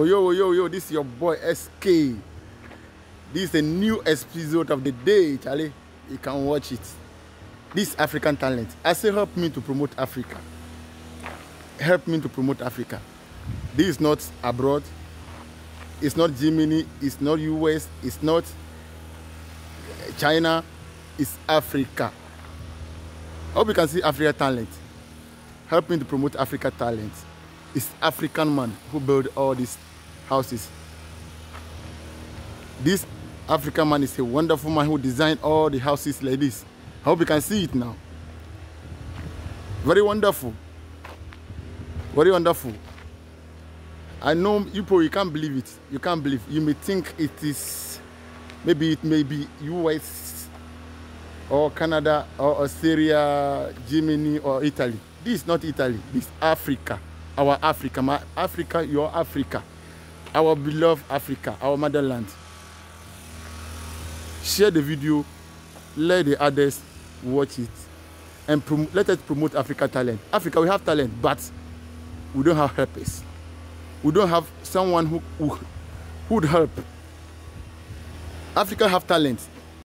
Oh yo, yo, yo, this is your boy SK. This is a new episode of the day, Charlie. You can watch it. This African talent. I say help me to promote Africa. Help me to promote Africa. This is not abroad. It's not Germany. It's not US. It's not China. It's Africa. Hope you can see Africa talent. Help me to promote Africa talent. It's African man who built all these houses. This African man is a wonderful man who designed all the houses like this. I hope you can see it now. Very wonderful. Very wonderful. I know you people, you can't believe it. You can't believe. You may think it is, maybe it may be US or Canada or Australia, Germany or Italy. This is not Italy. This is Africa. Our Africa. My Africa, your Africa. Our beloved Africa, our motherland. Share the video. Let the others watch it. And let us promote Africa talent. Africa, we have talent, but we don't have helpers. We don't have someone who, who would help. Africa have talent.